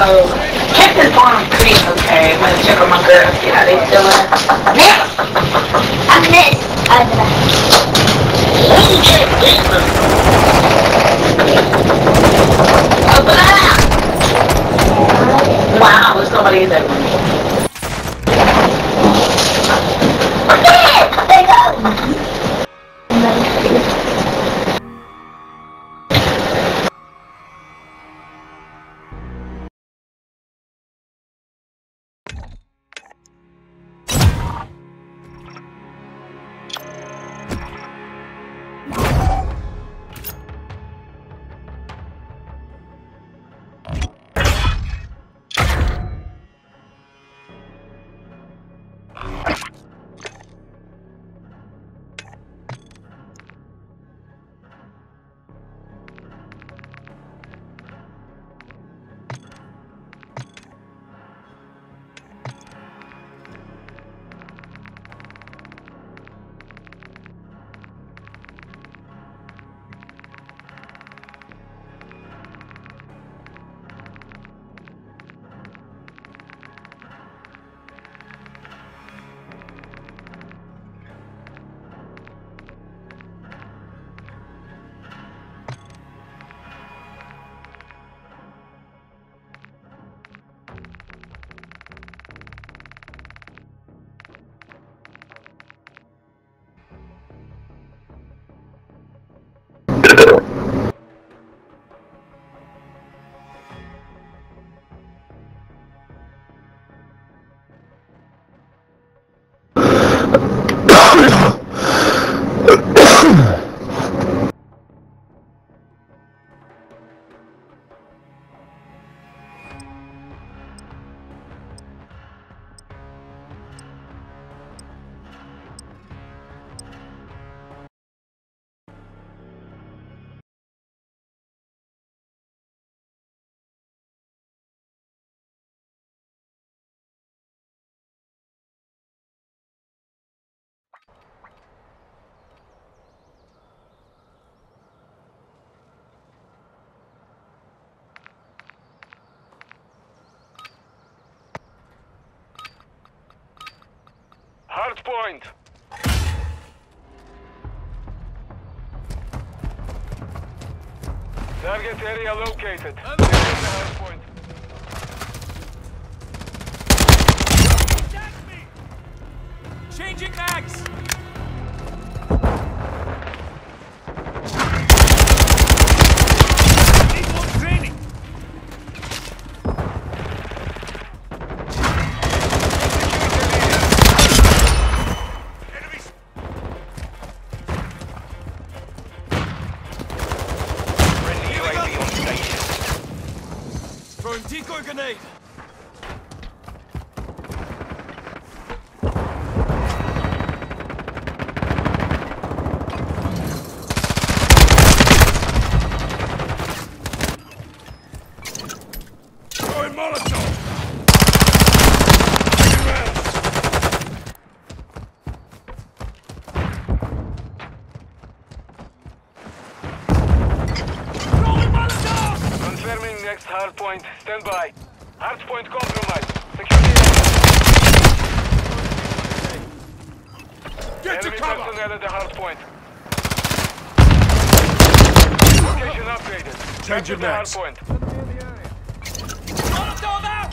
So, this farm pretty okay. I'm gonna check on my girls, see how they doing. Miss! I missed. I! Wow, there's nobody in there. Point. Target area located. Changing mags! Grenade! Throwing Molotov. Throwing Molotov! Confirming next hard point. Stand by. Hard point compromised. Secure the area. Get to cover! personnel at the hard point. Location upgraded. Change your Capture the hard point. Molotov out!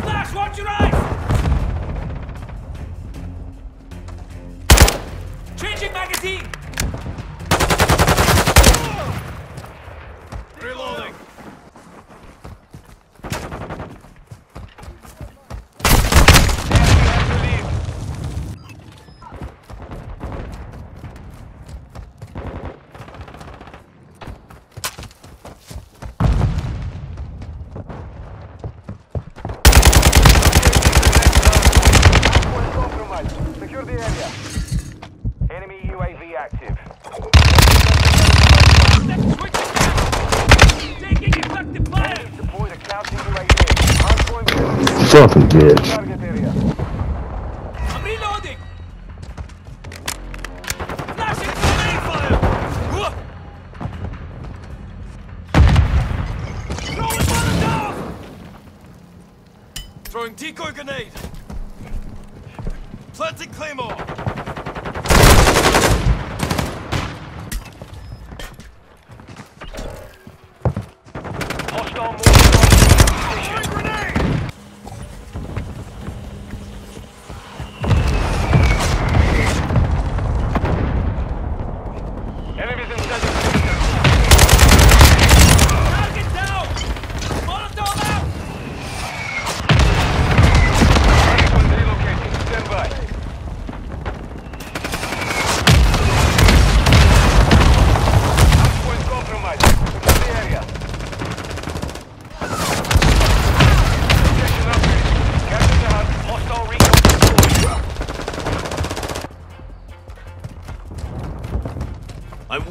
Flash, watch your eyes! Changing magazine! Reloading! Enemy has to leave. Hardpoint compromised. Secure the area. Enemy UAV active. Taking effective fire! Deploy the Fucking bitch.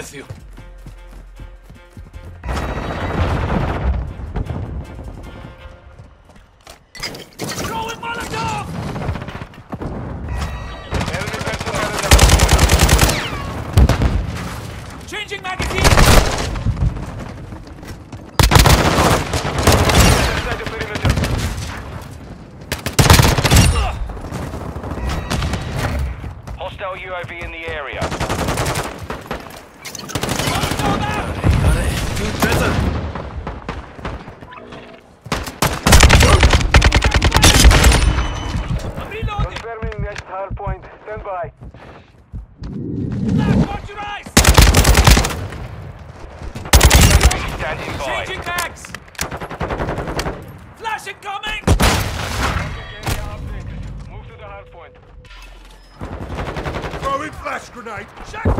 with you. by. Left, watch your eyes! Standing by. Changing max! Flash incoming! Move to the hard point. Throwing flash grenade! Check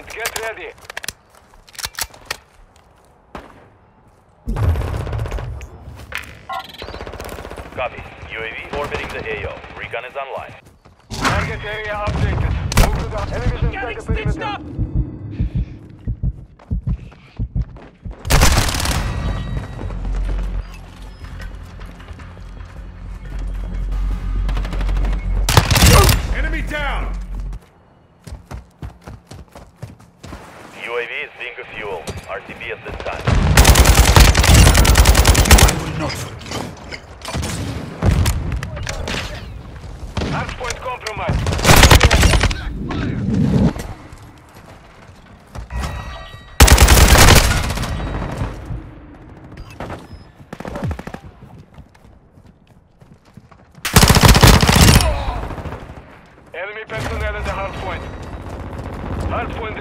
point. Get ready. Copy. UAV orbiting the AO. Recon is online. Target area updated. Move to the... Enemies inside the perimeter.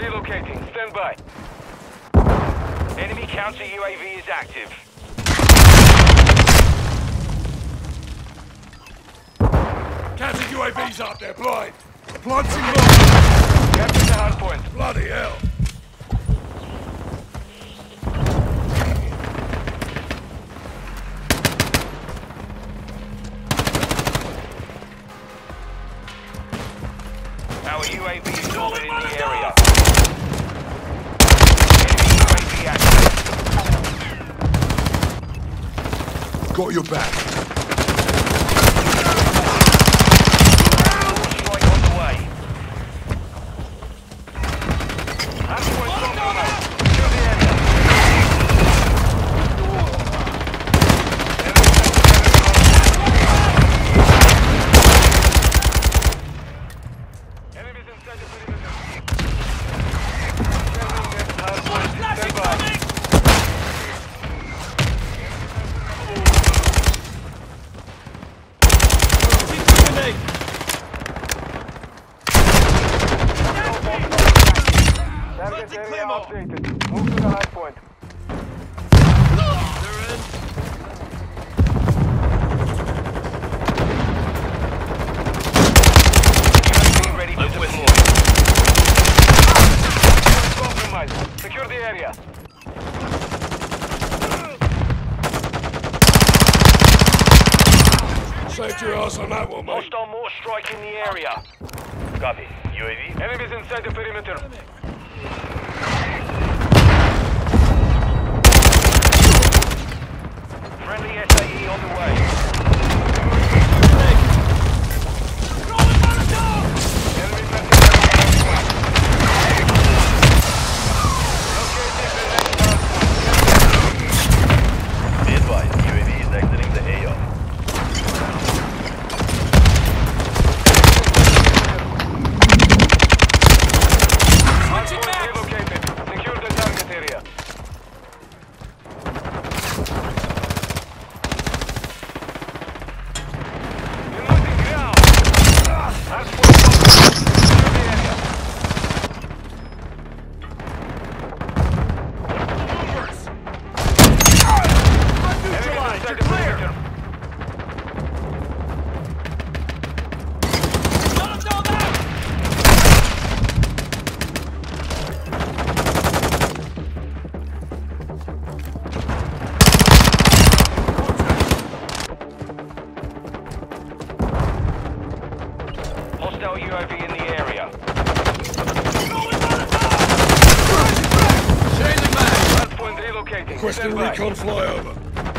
Relocating. Stand by. Enemy counter UAV is active. Counter UAVs up there, blind. Planting low. Capture the hardpoint. Bloody hell. Your back. Strike on the way. Hardpoint compromised. Secure the area. Enemy Enemies inside the perimeter. Sending this hardpoint. Stand by. Target area updated. Move to the hard point. UAV ready to deploy. Compromised. Secure the area. Saved your ass on that one, mate. Hostile more strike in the area. Copy. UAV Enemies inside the perimeter. Friendly SAE on the way. Stand by. recon flyover.